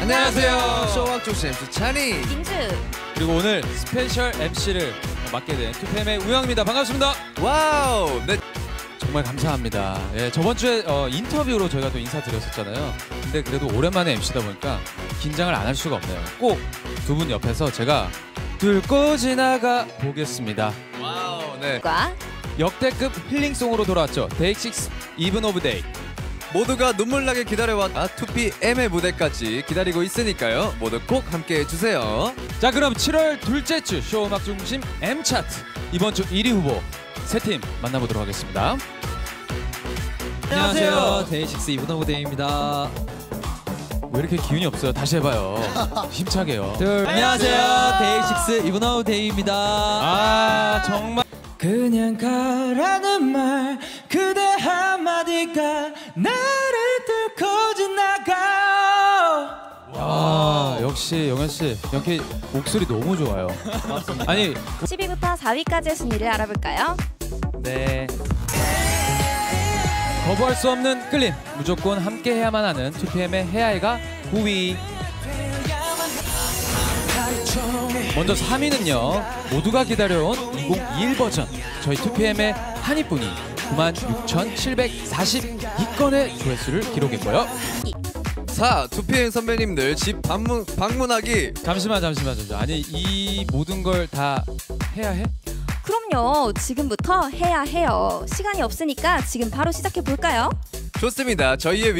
안녕하세요. 쇼왕 조씨 MC 찬희. 민주 그리고 오늘 special MC를 맡게 된 2PM의 우영입니다. 반갑습니다. wow. 네. 정말 감사합니다. 예, 저번 주에 어, 인터뷰로 저희가 또 인사드렸었잖아요. 근데 그래도 오랜만에 MC다 보니까 긴장을 안 할 수가 없네요. 꼭 두 분 옆에서 제가 뚫고 지나가 보겠습니다. wow. 네. 과 역대급 healing song으로 돌아왔죠. 데이식스 이븐 오브 데이. 모두가 눈물 나게 기다려왔 아 2PM의 무대까지 기다리고 있으니까요. 모두 꼭 함께 해 주세요. 자 그럼 7월 둘째 주 쇼 음악 중심 M 차트 이번 주 1위 후보 세 팀 만나보도록 하겠습니다. 안녕하세요. 데이식스 데이입니다. 왜 이렇게 기운이 없어요? 다시 해봐요. 힘차게요. 둘. 안녕하세요. 데이식스 오브 데이입니다. 아 정말 그냥 가라는 말 역시 영현 씨 이렇게 목소리 너무 좋아요. 아니 10위부터 4위까지의 순위를 알아볼까요? 네. 거부할 수 없는 끌림 무조건 함께 해야만 하는 2PM의 해야이가 9위. 먼저 3위는요 모두가 기다려온 2021 버전 저희 2PM의 한이뿐이 96,742건의 조회수를 기록했고요. 자 2PM 선배님들 집 방문 방문하기. 잠시만 잠시만 잠시만 아니 이 모든 걸 다 해야 해? 그럼요. 지금부터 해야 해요. 시간이 없으니까 지금 바로 시작해 볼까요? 좋습니다. 저희의